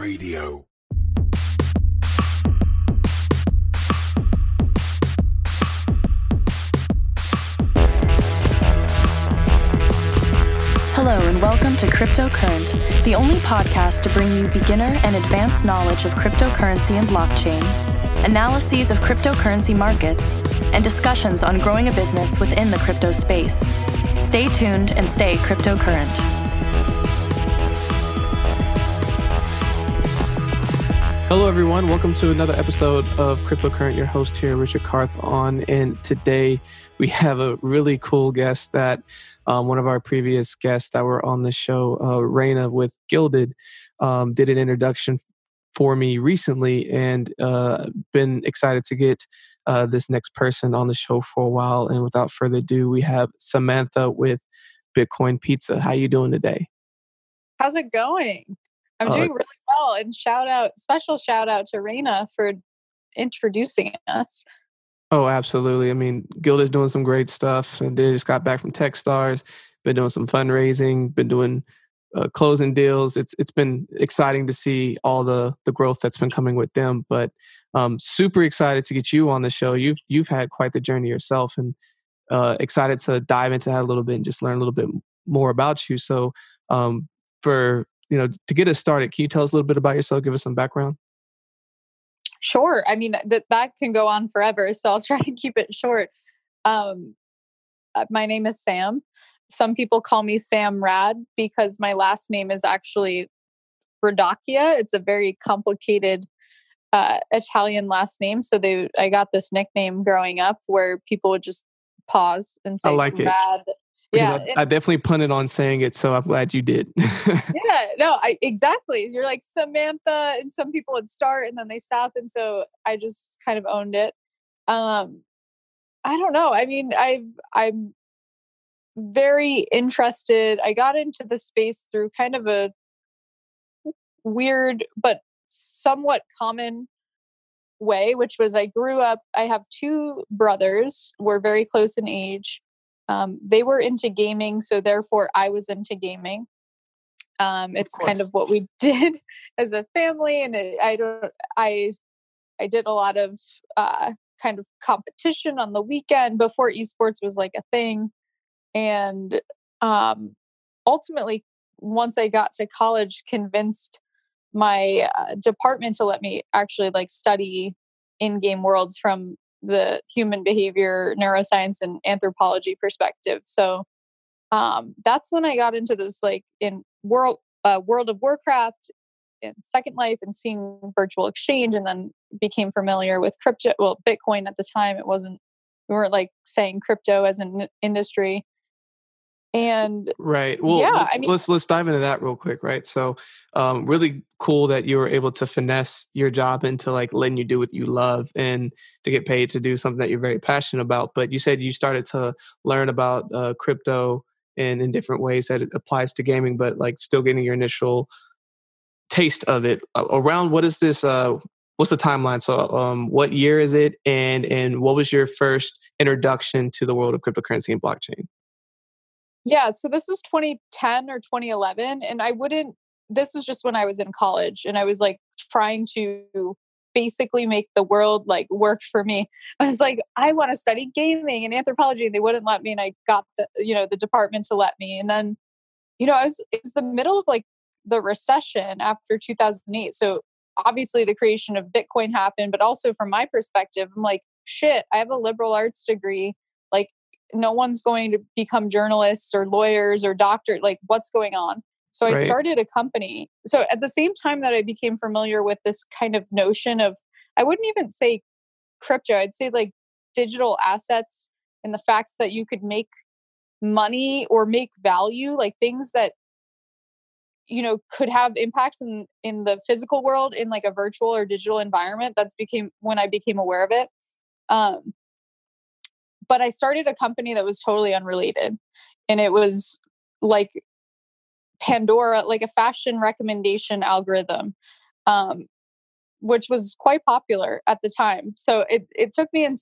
Radio. Hello, and welcome to Cryptocurrent, the only podcast to bring you beginner and advanced knowledge of cryptocurrency and blockchain, analyses of cryptocurrency markets, and discussions on growing a business within the crypto space. Stay tuned and stay cryptocurrent. Hello, everyone. Welcome to another episode of Cryptocurrent. Your host here, Richard Carth, on. And today we have a really cool guest that um, one of our previous guests that were on the show, uh, Raina with Gilded, um, did an introduction for me recently, and uh, been excited to get uh, this next person on the show for a while. And without further ado, we have Samantha with Bitcoin Pizza. How you doing today? How's it going? I'm Uh, doing really well. And shout out, special shout out to Raina for introducing us. Oh, absolutely. I mean, Guild is doing some great stuff, and they just got back from TechStars. Been doing some fundraising. Been doing uh, closing deals. It's it's been exciting to see all the the growth that's been coming with them. But um, super excited to get you on the show. You've you've had quite the journey yourself, and uh, excited to dive into that a little bit and just learn a little bit more about you. So, um, for you know, to get us started, can you tell us a little bit about yourself? Give us some background. Sure. I mean, that that can go on forever. So I'll try and keep it short. Um, uh, my name is Sam. Some people call me Sam Rad because my last name is actually Radocchia. It's a very complicated uh, Italian last name. So they, I got this nickname growing up where people would just pause and say I like it. Rad. Yeah, I, and- I definitely punted on saying it, so I'm glad you did. yeah no i exactly you're like samantha and some people would start and then they stop and so i just kind of owned it um i don't know i mean i've i'm very interested i got into the space through kind of a weird but somewhat common way which was i grew up i have two brothers we're very close in age um, they were into gaming so therefore i was into gaming. Um, it's kind of what we did as a family and it, i don't i i did a lot of uh, kind of competition on the weekend before esports was like a thing. And um, ultimately once i got to college convinced my uh, department to let me actually like study in-game worlds from the human behavior neuroscience and anthropology perspective. So um, that's when i got into this like in world uh, world of warcraft and second life and seeing virtual exchange and then became familiar with crypto well bitcoin at the time it wasn't we weren't like saying crypto as an industry and Right. Well, Yeah, I mean- let's let's dive into that real quick, right? So, um, really cool that you were able to finesse your job into like letting you do what you love and to get paid to do something that you're very passionate about. But you said you started to learn about uh, crypto and in different ways that it applies to gaming, but like still getting your initial taste of it. Around what is this? Uh, what's the timeline? So, um, what year is it? And and what was your first introduction to the world of cryptocurrency and blockchain? Yeah, so this was 2010 or 2011 and I wouldn't this was just when I was in college and I was like trying to basically make the world like work for me. I was like I want to study gaming and anthropology and they wouldn't let me and I got the you know the department to let me and then you know I was it was the middle of like the recession after 2008. So obviously the creation of Bitcoin happened but also from my perspective I'm like shit, I have a liberal arts degree no one's going to become journalists or lawyers or doctor like what's going on? So i Right. started a company. So at the same time that i became familiar with this kind of notion of i wouldn't even say crypto i'd say like digital assets and the fact that you could make money or make value like things that you know could have impacts in in the physical world in like a virtual or digital environment that's became when i became aware of it. Um but I started a company that was totally unrelated. And it was like Pandora, like a fashion recommendation algorithm, um, which was quite popular at the time. So it, it took me in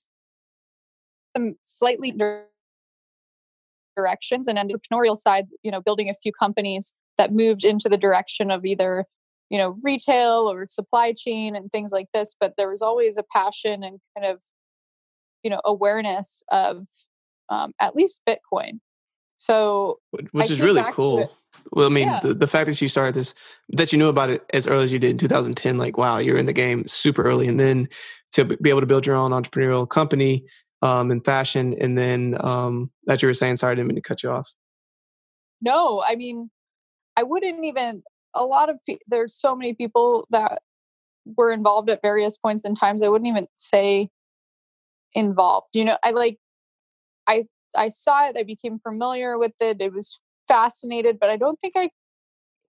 some slightly dir- directions and entrepreneurial side, you know, building a few companies that moved into the direction of either you know retail or supply chain and things like this but there was always a passion and kind of you know awareness of um, at least bitcoin. So which is really cool. well i mean yeah. the, the fact that you started this that you knew about it as early as you did in 2010 like wow you're in the game super early and then to be able to build your own entrepreneurial company um, in fashion and then um, that you were saying sorry i didn't mean to cut you off. No i mean i wouldn't even a lot of pe- there's so many people that were involved at various points in times i wouldn't even say involved you know i like i i saw it i became familiar with it it was fascinated but i don't think i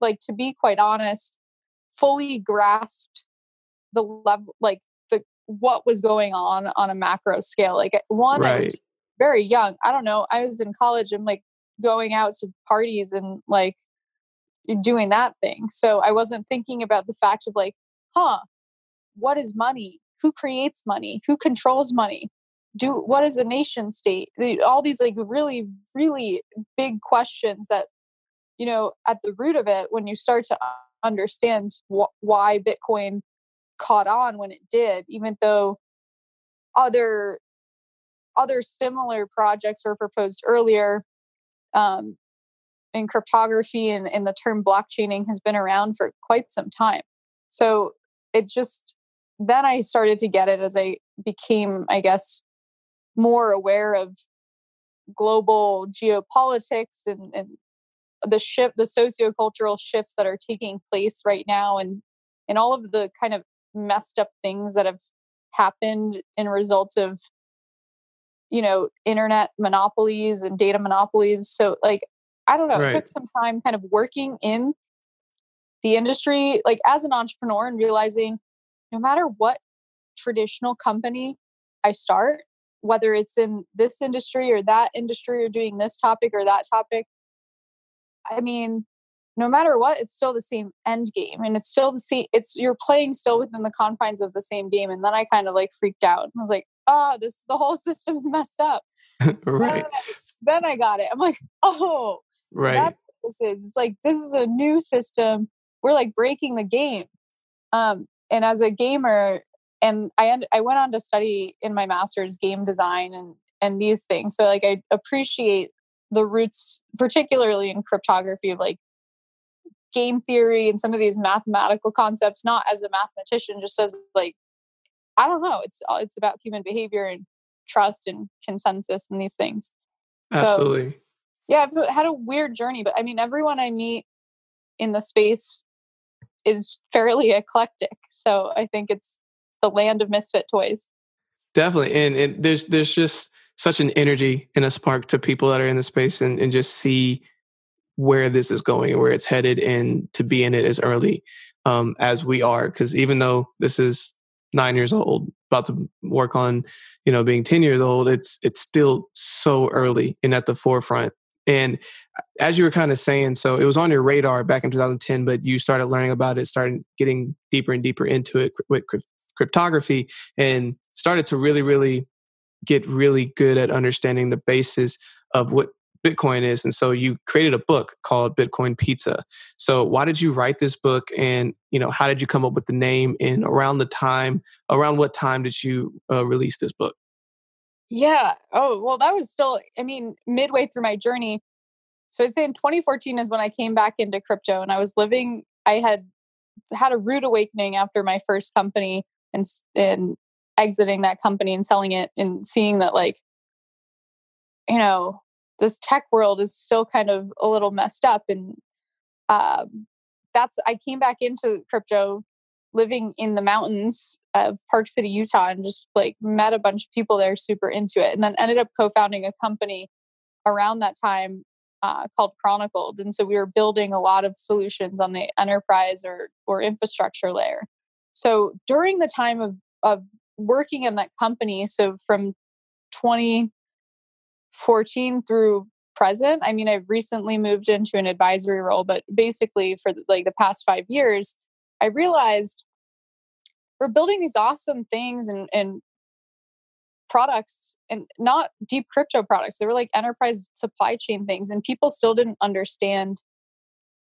like to be quite honest fully grasped the level like the what was going on on a macro scale like one right. i was very young i don't know i was in college and like going out to parties and like doing that thing. So I wasn't thinking about the fact of like, huh, what is money? Who creates money? Who controls money? Do what is a nation state? All these like really, really big questions that, you know, at the root of it, when you start to understand wh- why Bitcoin caught on when it did, even though other other similar projects were proposed earlier um, in cryptography and, and the term blockchaining has been around for quite some time. So it just then I started to get it as I became, I guess, more aware of global geopolitics and, and the shift, the sociocultural shifts that are taking place right now, and and all of the kind of messed up things that have happened in result of you know internet monopolies and data monopolies so like I don't know, right. it took some time kind of working in the industry, like as an entrepreneur and realizing no matter what traditional company I start, whether it's in this industry or that industry or doing this topic or that topic, I mean, no matter what, it's still the same end game and it's still the same, it's you're playing still within the confines of the same game. And then I kind of like freaked out. I was like, oh, this the whole system's messed up. right. Then I, then I got it. I'm like, oh, Right. That's what this is. It's like this is a new system. We're like breaking the game. Um, and as a gamer, and I end, I went on to study in my master's game design and and these things. So like I appreciate the roots, particularly in cryptography, of like game theory and some of these mathematical concepts. Not as a mathematician, just as like I don't know. It's it's about human behavior and trust and consensus and these things. Absolutely. So, yeah, I've had a weird journey, but I mean, everyone I meet in the space is fairly eclectic. So I think it's the land of misfit toys. Definitely. And, and there's there's just such an energy and a spark to people that are in the space and, and just see where this is going and where it's headed and to be in it as early um, as we are. Because even though this is nine years old, about to work on, you know, being 10 years old, it's it's still so early and at the forefront and as you were kind of saying, so it was on your radar back in 2010, but you started learning about it, started getting deeper and deeper into it with cryptography, and started to really, really get really good at understanding the basis of what Bitcoin is. And so you created a book called Bitcoin Pizza. So why did you write this book and, you know, how did you come up with the name and around the time, around what time did you uh, release this book? Yeah. Oh, well, that was still, I mean, midway through my journey. So I'd say in 2014 is when I came back into crypto and I was living, I had had a rude awakening after my first company and, and exiting that company and selling it and seeing that, like, you know, this tech world is still kind of a little messed up. And um, that's, I came back into crypto living in the mountains of Park City, Utah, and just like met a bunch of people there super into it. And then ended up co founding a company around that time uh, called Chronicled. And so we were building a lot of solutions on the enterprise or, or infrastructure layer. So during the time of, of working in that company, so from 2014 through present, I mean, I've recently moved into an advisory role, but basically for like the past five years, I realized we're building these awesome things and, and products and not deep crypto products. They were like enterprise supply chain things, and people still didn't understand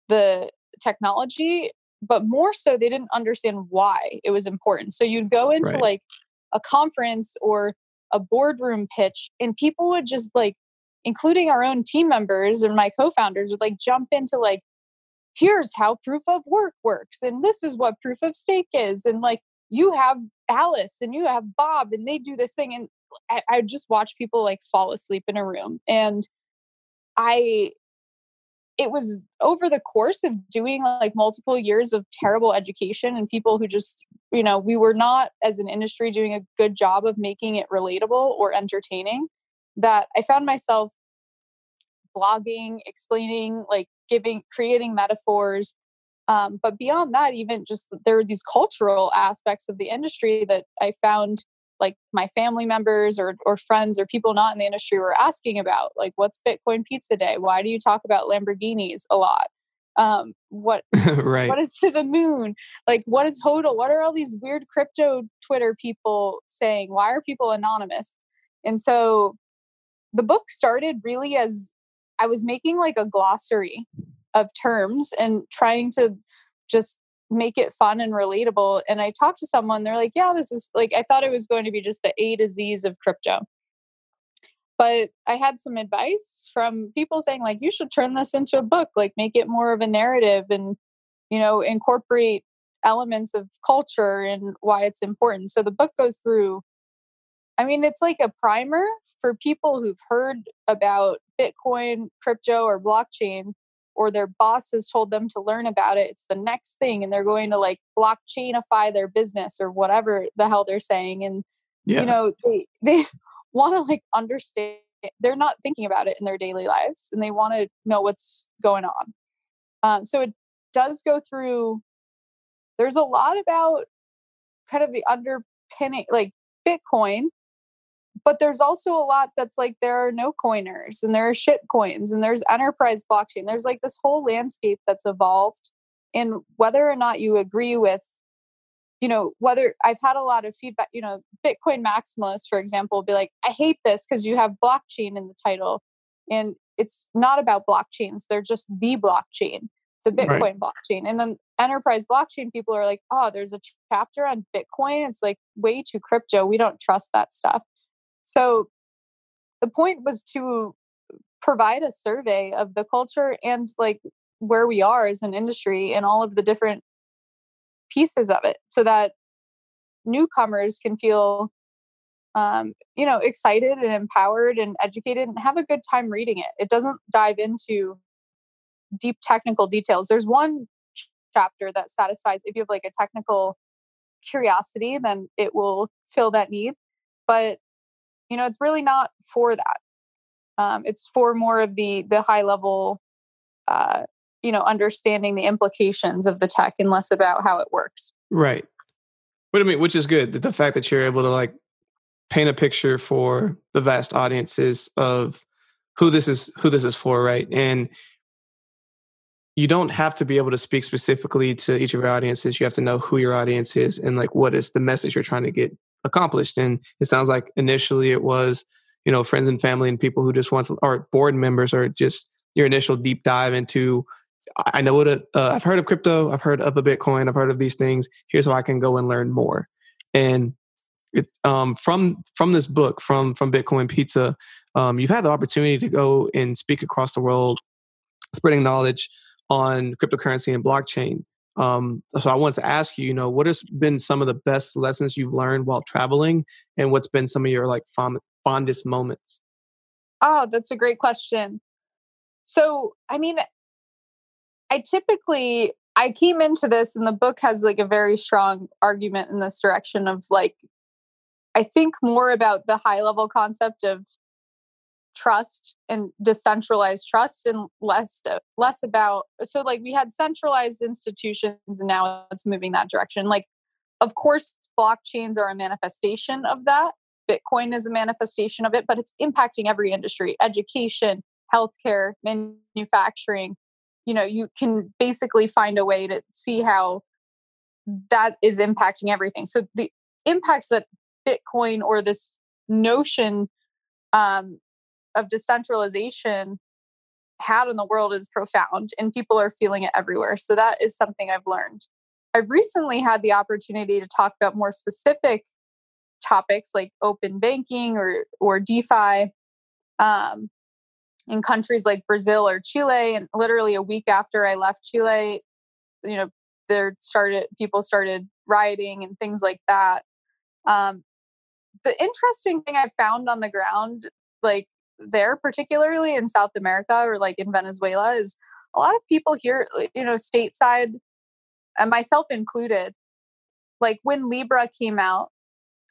the technology but more so they didn't understand why it was important. So you'd go into right. like a conference or a boardroom pitch and people would just like including our own team members and my co-founders would like jump into like here's how proof of work works and this is what proof of stake is and like you have alice and you have bob and they do this thing and I, I just watch people like fall asleep in a room and i it was over the course of doing like multiple years of terrible education and people who just you know we were not as an industry doing a good job of making it relatable or entertaining that i found myself blogging explaining like giving creating metaphors um, but beyond that even just there are these cultural aspects of the industry that i found like my family members or, or friends or people not in the industry were asking about like what's bitcoin pizza day? Why do you talk about lamborghinis a lot? Um what right. what is to the moon? Like what is hodl? What are all these weird crypto twitter people saying? Why are people anonymous? And so the book started really as i was making like a glossary of terms and trying to just make it fun and relatable. And I talked to someone, they're like, yeah, this is like, I thought it was going to be just the A to Z's of crypto. But I had some advice from people saying, like, you should turn this into a book, like, make it more of a narrative and, you know, incorporate elements of culture and why it's important. So the book goes through, I mean, it's like a primer for people who've heard about Bitcoin, crypto, or blockchain or their boss has told them to learn about it it's the next thing and they're going to like blockchainify their business or whatever the hell they're saying and yeah. you know they they want to like understand they're not thinking about it in their daily lives and they want to know what's going on um, so it does go through there's a lot about kind of the underpinning like bitcoin but there's also a lot that's like there are no coiners and there are shit coins and there's enterprise blockchain. There's like this whole landscape that's evolved. And whether or not you agree with, you know, whether I've had a lot of feedback, you know, Bitcoin maximalists, for example, will be like, I hate this because you have blockchain in the title. And it's not about blockchains, they're just the blockchain, the Bitcoin right. blockchain. And then enterprise blockchain people are like, oh, there's a chapter on Bitcoin. It's like way too crypto. We don't trust that stuff. So the point was to provide a survey of the culture and like where we are as an industry and all of the different pieces of it so that newcomers can feel um, you know excited and empowered and educated and have a good time reading it. It doesn't dive into deep technical details. There's one ch- chapter that satisfies if you have like a technical curiosity then it will fill that need. But you know it's really not for that. Um, it's for more of the the high level uh, you know understanding the implications of the tech and less about how it works. Right. But i mean which is good the fact that you're able to like paint a picture for the vast audiences of who this is who this is for right? And you don't have to be able to speak specifically to each of your audiences. You have to know who your audience is and like what is the message you're trying to get accomplished. And it sounds like initially it was, you know, friends and family and people who just want to, or board members or just your initial deep dive into, I know what a, uh, I've heard of crypto, I've heard of a Bitcoin, I've heard of these things. Here's how I can go and learn more. And it, um, from from this book, from from Bitcoin Pizza, um, you've had the opportunity to go and speak across the world, spreading knowledge on cryptocurrency and blockchain. Um, so I wanted to ask you, you know, what has been some of the best lessons you've learned while traveling, and what's been some of your like fond, fondest moments? Oh, that's a great question. So, I mean, I typically I came into this, and the book has like a very strong argument in this direction of like, I think more about the high level concept of trust and decentralized trust and less less about so like we had centralized institutions and now it's moving that direction like of course blockchains are a manifestation of that bitcoin is a manifestation of it but it's impacting every industry education healthcare manufacturing you know you can basically find a way to see how that is impacting everything so the impacts that bitcoin or this notion um, of decentralization had in the world is profound and people are feeling it everywhere. So that is something I've learned. I've recently had the opportunity to talk about more specific topics like open banking or or DeFi um, in countries like Brazil or Chile. And literally a week after I left Chile, you know, there started people started rioting and things like that. Um, the interesting thing I found on the ground, like there, particularly in South America or like in Venezuela, is a lot of people here, you know, stateside, and myself included, like when Libra came out,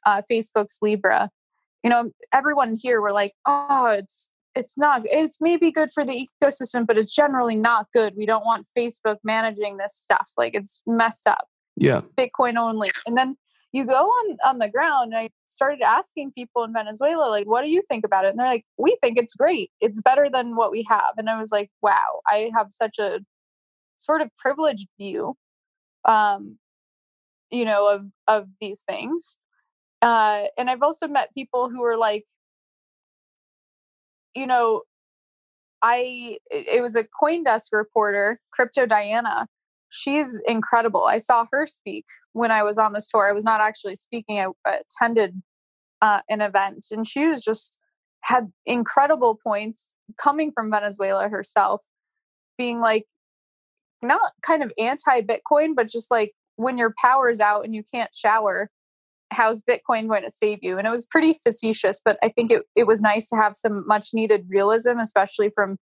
uh, Facebook's Libra, you know, everyone here were like, oh, it's it's not it's maybe good for the ecosystem, but it's generally not good. We don't want Facebook managing this stuff. Like it's messed up. Yeah. Bitcoin only. And then you go on on the ground and i started asking people in venezuela like what do you think about it? And they're like we think it's great. It's better than what we have. And i was like wow i have such a sort of privileged view um you know of of these things. Uh and i've also met people who are like you know i it was a coindesk reporter crypto diana she's incredible. I saw her speak when I was on this tour. I was not actually speaking, I attended uh, an event, and she was just had incredible points coming from Venezuela herself, being like, not kind of anti Bitcoin, but just like when your power's out and you can't shower, how's Bitcoin going to save you? And it was pretty facetious, but I think it, it was nice to have some much needed realism, especially from,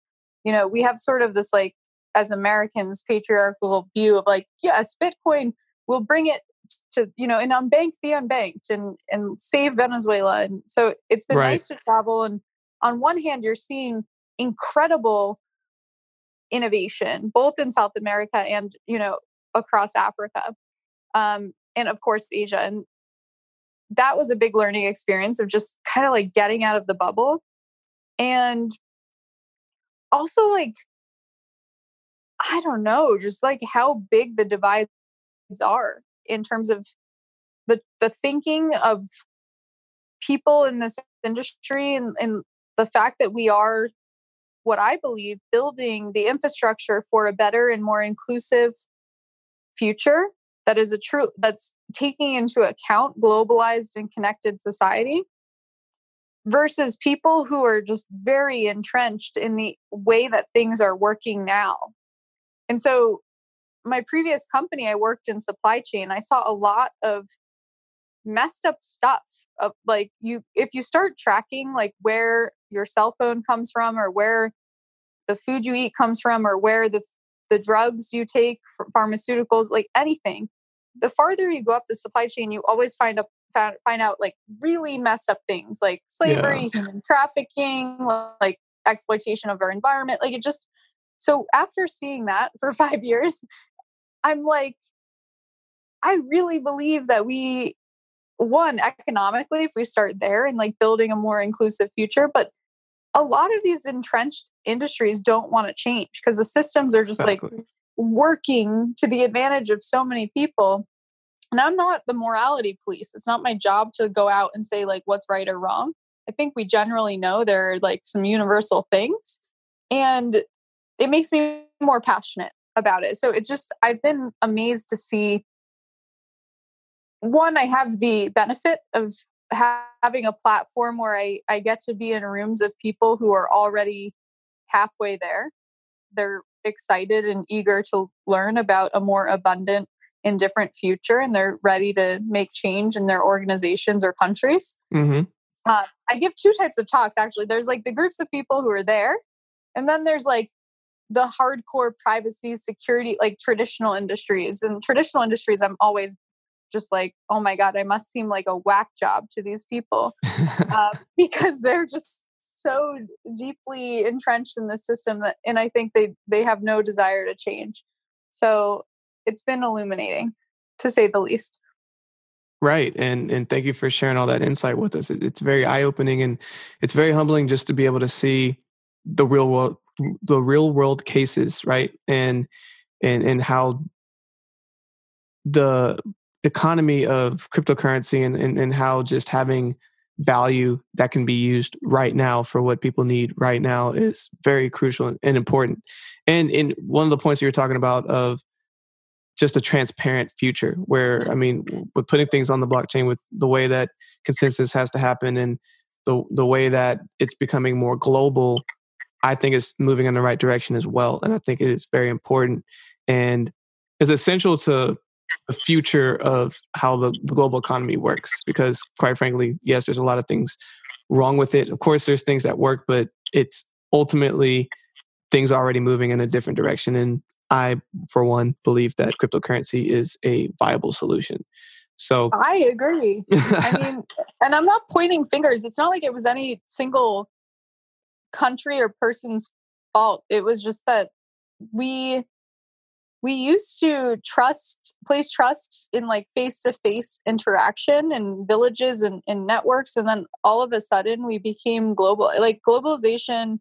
you know, we have sort of this like as Americans patriarchal view of like, yes, Bitcoin will bring it to you know and unbank the unbanked and and save Venezuela. And so it's been right. nice to travel. And on one hand, you're seeing incredible innovation both in South America and you know across Africa, um, and of course Asia. And that was a big learning experience of just kind of like getting out of the bubble and also like I don't know, just like how big the divides are in terms of the the thinking of people in this industry and, and the fact that we are what I believe building the infrastructure for a better and more inclusive future that is a true that's taking into account globalized and connected society versus people who are just very entrenched in the way that things are working now and so, my previous company, I worked in supply chain. I saw a lot of messed up stuff of like you if you start tracking like where your cell phone comes from or where the food you eat comes from or where the the drugs you take pharmaceuticals like anything the farther you go up the supply chain you always find up find out like really messed up things like slavery yeah. human trafficking like exploitation of our environment like it just so after seeing that for five years, I'm like, I really believe that we, one, economically, if we start there and like building a more inclusive future, but a lot of these entrenched industries don't want to change because the systems are just exactly. like working to the advantage of so many people. And I'm not the morality police. It's not my job to go out and say like what's right or wrong. I think we generally know there are like some universal things. And it makes me more passionate about it. So it's just, I've been amazed to see one, I have the benefit of having a platform where I, I get to be in rooms of people who are already halfway there. They're excited and eager to learn about a more abundant and different future, and they're ready to make change in their organizations or countries. Mm-hmm. Uh, I give two types of talks actually. There's like the groups of people who are there, and then there's like the hardcore privacy security like traditional industries and traditional industries i'm always just like oh my god i must seem like a whack job to these people uh, because they're just so deeply entrenched in the system that and i think they they have no desire to change. So it's been illuminating to say the least. Right and and thank you for sharing all that insight with us. It's very eye-opening and it's very humbling just to be able to see the real world the real world cases, right? And and and how the economy of cryptocurrency and, and, and how just having value that can be used right now for what people need right now is very crucial and important. And in one of the points you were talking about of just a transparent future where I mean with putting things on the blockchain with the way that consensus has to happen and the the way that it's becoming more global, I think is moving in the right direction as well. And I think it is very important and is essential to the future of how the, the global economy works. Because quite frankly, yes, there's a lot of things wrong with it. Of course, there's things that work, but it's ultimately things already moving in a different direction. And I, for one, believe that cryptocurrency is a viable solution. So I agree. I mean, and I'm not pointing fingers. It's not like it was any single country or person's fault. It was just that we we used to trust place trust in like face-to-face interaction in villages and in networks and then all of a sudden we became global like globalization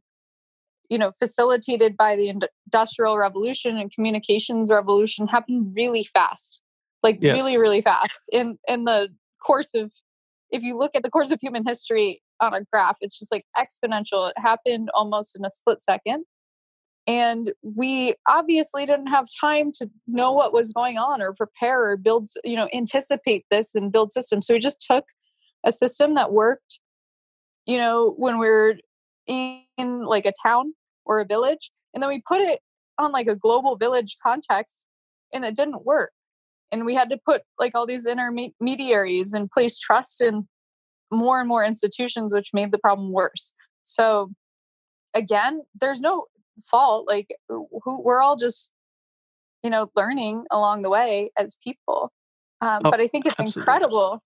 you know facilitated by the industrial revolution and communications revolution happened really fast like yes. really really fast in in the course of if you look at the course of human history on a graph it's just like exponential it happened almost in a split second and we obviously didn't have time to know what was going on or prepare or build you know anticipate this and build systems so we just took a system that worked you know when we are in like a town or a village and then we put it on like a global village context and it didn't work and we had to put like all these intermediaries and place trust in more and more institutions which made the problem worse. So again there's no fault like who we're all just you know learning along the way as people. Um, oh, but i think it's absolutely. incredible.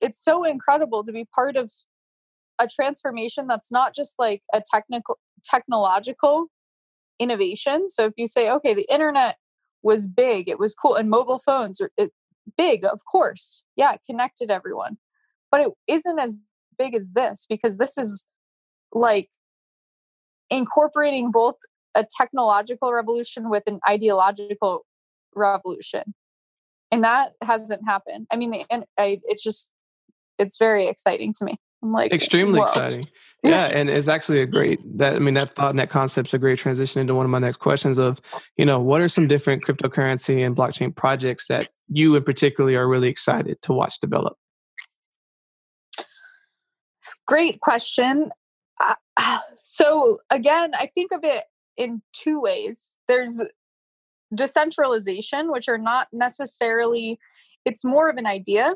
It's so incredible to be part of a transformation that's not just like a technical technological innovation. So if you say okay the internet was big it was cool and mobile phones are it, big of course. Yeah it connected everyone but it isn't as big as this because this is like incorporating both a technological revolution with an ideological revolution and that hasn't happened. I mean the, and I, it's just it's very exciting to me. I'm like extremely Whoa. exciting. Yeah. And it's actually a great that i mean that thought and that concept's a great transition into one of my next questions of you know what are some different cryptocurrency and blockchain projects that you in particular are really excited to watch develop great question. Uh, so again i think of it in two ways. There's decentralization, which are not necessarily, it's more of an idea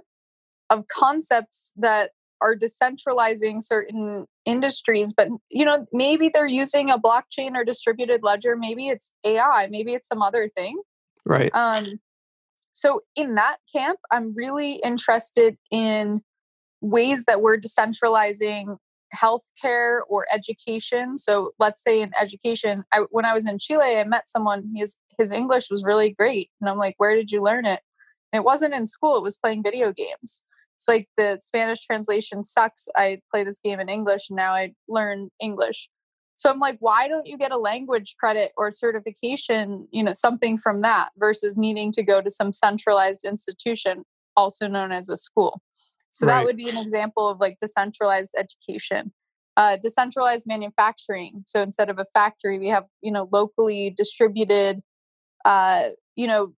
of concepts that are decentralizing certain industries but you know maybe they're using a blockchain or distributed ledger maybe it's ai maybe it's some other thing. Right. Um so in that camp i'm really interested in ways that we're decentralizing healthcare or education. So let's say in education, I, when I was in Chile, I met someone. His his English was really great, and I'm like, "Where did you learn it?" And it wasn't in school. It was playing video games. It's like the Spanish translation sucks. I play this game in English, and now I learn English. So I'm like, why don't you get a language credit or certification, you know, something from that versus needing to go to some centralized institution, also known as a school? So right. that would be an example of like decentralized education. Uh, decentralized manufacturing. So instead of a factory, we have you know locally distributed, uh, you know,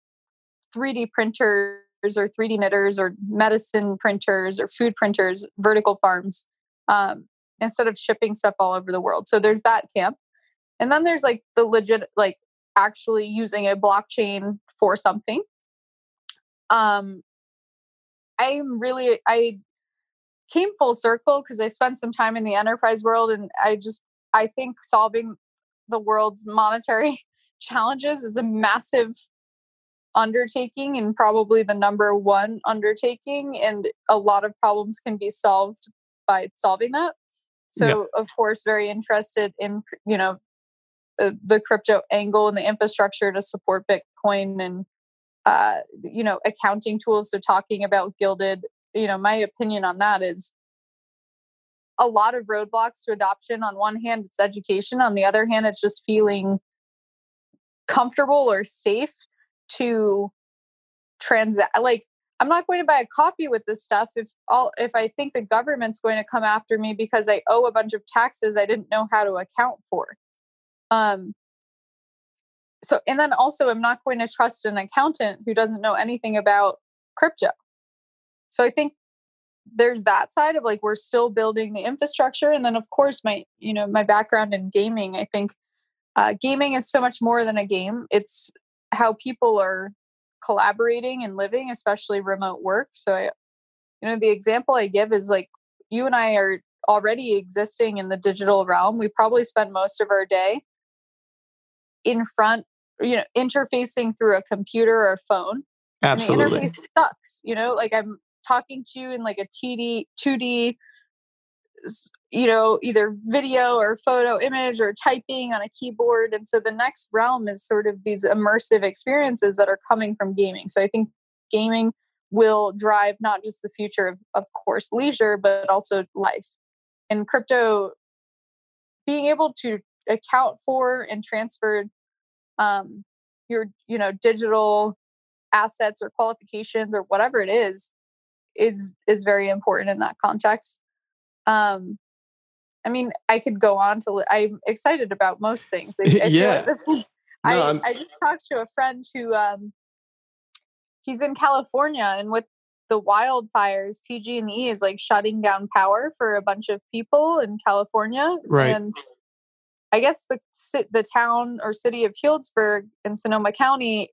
3D printers or 3D knitters or medicine printers or food printers, vertical farms, um, instead of shipping stuff all over the world. So there's that camp, and then there's like the legit, like actually using a blockchain for something. Um, I'm really I came full circle because I spent some time in the enterprise world and I just I think solving the world's monetary challenges is a massive undertaking and probably the number one undertaking and a lot of problems can be solved by solving that. So of course very interested in you know the, the crypto angle and the infrastructure to support bitcoin and uh, you know accounting tools so talking about gilded you know my opinion on that is a lot of roadblocks to adoption on one hand it's education on the other hand it's just feeling comfortable or safe to transact like I'm not going to buy a coffee with this stuff if all if I think the government's going to come after me because I owe a bunch of taxes I didn't know how to account for. Um so and then also I'm not going to trust an accountant who doesn't know anything about crypto. So I think there's that side of like we're still building the infrastructure and then of course my you know my background in gaming I think uh, gaming is so much more than a game. It's how people are collaborating and living, especially remote work. So, I, you know, the example I give is like you and I are already existing in the digital realm. We probably spend most of our day in front, you know, interfacing through a computer or phone. Absolutely. And the interface sucks, you know, like I'm talking to you in like a TD, 2D you know either video or photo image or typing on a keyboard and so the next realm is sort of these immersive experiences that are coming from gaming so i think gaming will drive not just the future of, of course leisure but also life and crypto being able to account for and transfer um, your you know digital assets or qualifications or whatever it is is is very important in that context um, I mean, I could go on to. I'm excited about most things. I, I yeah. Like no, I, I just talked to a friend who um, he's in California, and with the wildfires, PG&E is like shutting down power for a bunch of people in California. Right. And I guess the the town or city of Healdsburg in Sonoma County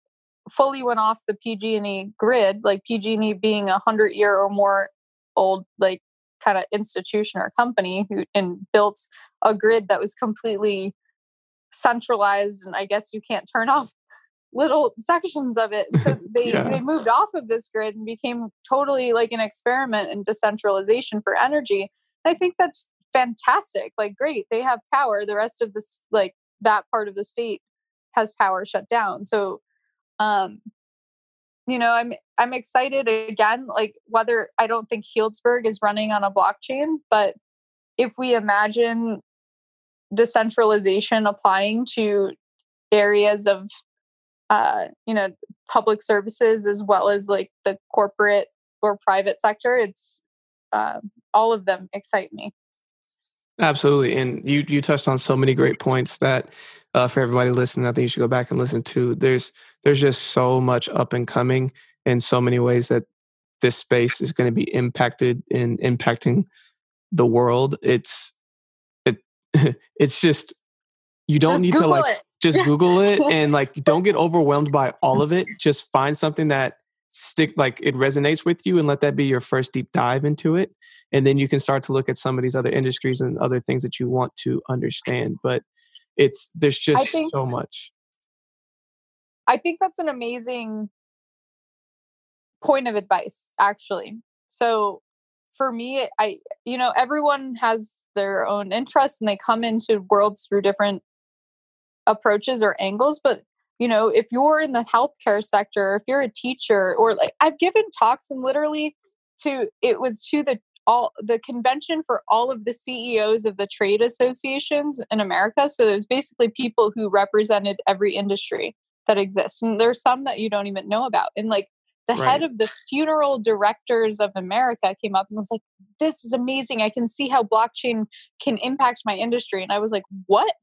fully went off the PG&E grid, like PG&E being a hundred year or more old like kind of institution or company who and built a grid that was completely centralized and i guess you can't turn off little sections of it so they yeah. they moved off of this grid and became totally like an experiment in decentralization for energy i think that's fantastic like great they have power the rest of this like that part of the state has power shut down so um you know i'm i'm excited again like whether i don't think healdsburg is running on a blockchain but if we imagine decentralization applying to areas of uh you know public services as well as like the corporate or private sector it's uh, all of them excite me absolutely and you you touched on so many great points that uh, for everybody listening i think you should go back and listen to there's there's just so much up and coming in so many ways that this space is going to be impacted in impacting the world. It's it it's just you don't just need Google to like it. just Google it and like don't get overwhelmed by all of it. Just find something that stick like it resonates with you and let that be your first deep dive into it and then you can start to look at some of these other industries and other things that you want to understand but it's there's just think, so much I think that's an amazing point of advice, actually. So for me, I, you know, everyone has their own interests and they come into worlds through different approaches or angles. But, you know, if you're in the healthcare sector, if you're a teacher, or like I've given talks and literally to, it was to the all the convention for all of the CEOs of the trade associations in America. So was basically people who represented every industry that exists. And there's some that you don't even know about. And like the right. head of the funeral directors of America came up and was like, This is amazing. I can see how blockchain can impact my industry. And I was like, What?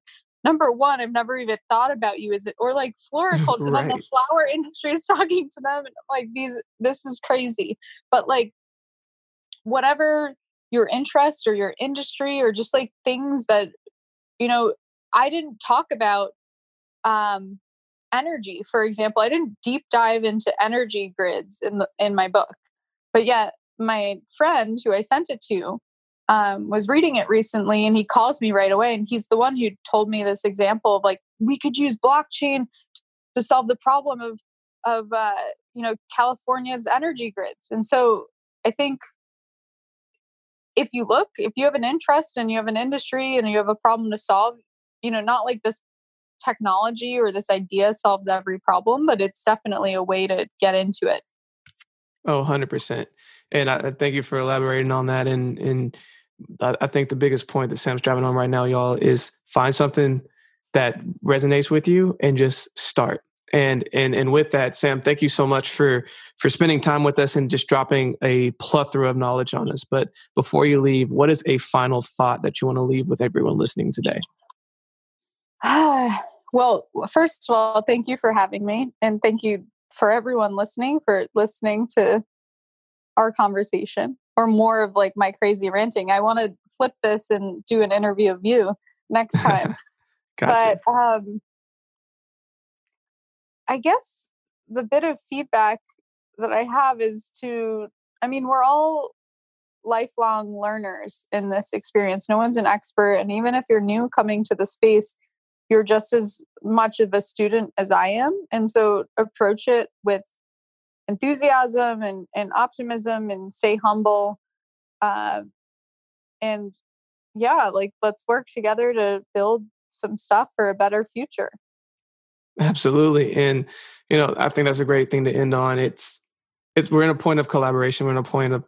Number one, I've never even thought about you. Is it or like floriculture? right. Then the flower industry is talking to them, and I'm like, these this is crazy. But like whatever your interest or your industry or just like things that you know, I didn't talk about um energy for example i didn't deep dive into energy grids in the, in my book but yet my friend who i sent it to um, was reading it recently and he calls me right away and he's the one who told me this example of like we could use blockchain to solve the problem of of uh, you know california's energy grids and so i think if you look if you have an interest and you have an industry and you have a problem to solve you know not like this technology or this idea solves every problem, but it's definitely a way to get into it. Oh, 100%. And I thank you for elaborating on that. And, and I think the biggest point that Sam's driving on right now, y'all, is find something that resonates with you and just start. And and and with that, Sam, thank you so much for for spending time with us and just dropping a plethora of knowledge on us. But before you leave, what is a final thought that you want to leave with everyone listening today? well, first of all, thank you for having me, and thank you for everyone listening for listening to our conversation or more of like my crazy ranting. I want to flip this and do an interview of you next time. gotcha. But um, I guess the bit of feedback that I have is to, I mean, we're all lifelong learners in this experience. No one's an expert. And even if you're new coming to the space, you're just as much of a student as I am. And so approach it with enthusiasm and, and optimism and stay humble. Uh, and yeah, like let's work together to build some stuff for a better future. Absolutely. And, you know, I think that's a great thing to end on. It's, it's, we're in a point of collaboration. We're in a point of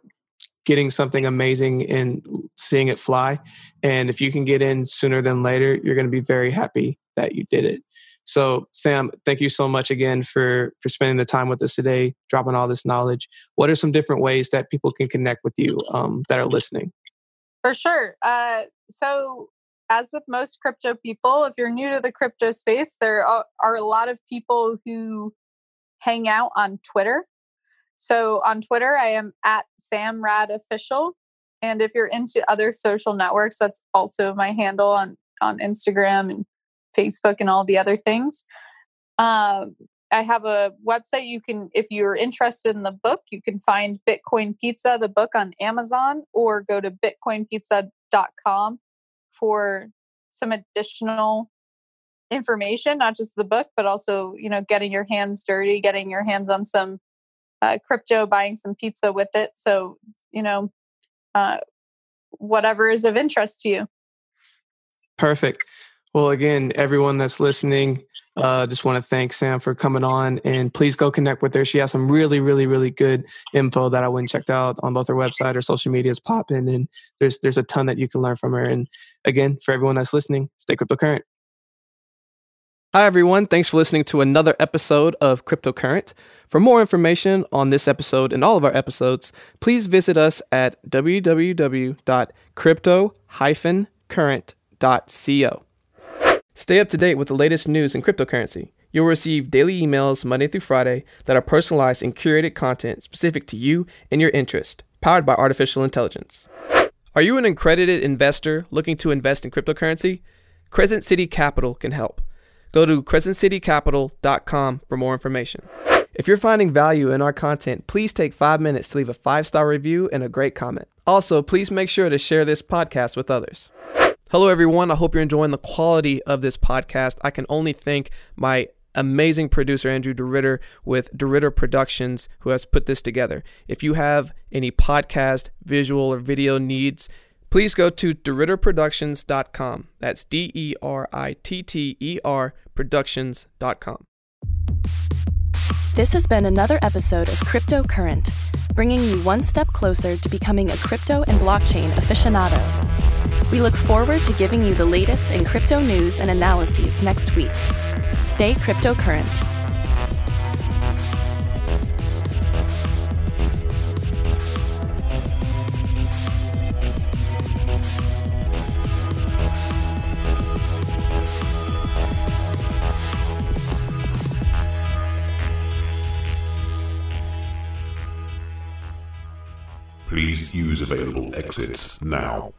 getting something amazing and seeing it fly. And if you can get in sooner than later, you're going to be very happy that you did it. So, Sam, thank you so much again for for spending the time with us today, dropping all this knowledge. What are some different ways that people can connect with you um, that are listening? For sure. Uh, so, as with most crypto people, if you're new to the crypto space, there are, are a lot of people who hang out on Twitter. So on Twitter, I am at Samrad Official. And if you're into other social networks, that's also my handle on, on Instagram and Facebook and all the other things. Um, I have a website you can, if you're interested in the book, you can find Bitcoin Pizza, the book on Amazon, or go to bitcoinpizza.com for some additional information, not just the book, but also, you know, getting your hands dirty, getting your hands on some uh, crypto, buying some pizza with it. So, you know, uh, whatever is of interest to you. Perfect. Well, again, everyone that's listening, uh, just want to thank Sam for coming on and please go connect with her. She has some really, really, really good info that I went and checked out on both her website or social media is popping. And there's there's a ton that you can learn from her. And again, for everyone that's listening, stay cryptocurrent. Hi, everyone. Thanks for listening to another episode of Cryptocurrent. For more information on this episode and all of our episodes, please visit us at www.crypto-current.co. Stay up to date with the latest news in cryptocurrency. You'll receive daily emails Monday through Friday that are personalized and curated content specific to you and your interest, powered by artificial intelligence. Are you an accredited investor looking to invest in cryptocurrency? Crescent City Capital can help. Go to crescentcitycapital.com for more information. If you're finding value in our content, please take five minutes to leave a five star review and a great comment. Also, please make sure to share this podcast with others. Hello, everyone. I hope you're enjoying the quality of this podcast. I can only thank my amazing producer, Andrew DeRitter, with DeRitter Productions, who has put this together. If you have any podcast, visual, or video needs, please go to DeRitterProductions.com. That's D E R I T T E R Productions.com. This has been another episode of Crypto Current, bringing you one step closer to becoming a crypto and blockchain aficionado. We look forward to giving you the latest in crypto news and analyses next week. Stay cryptocurrent. Please use available exits now.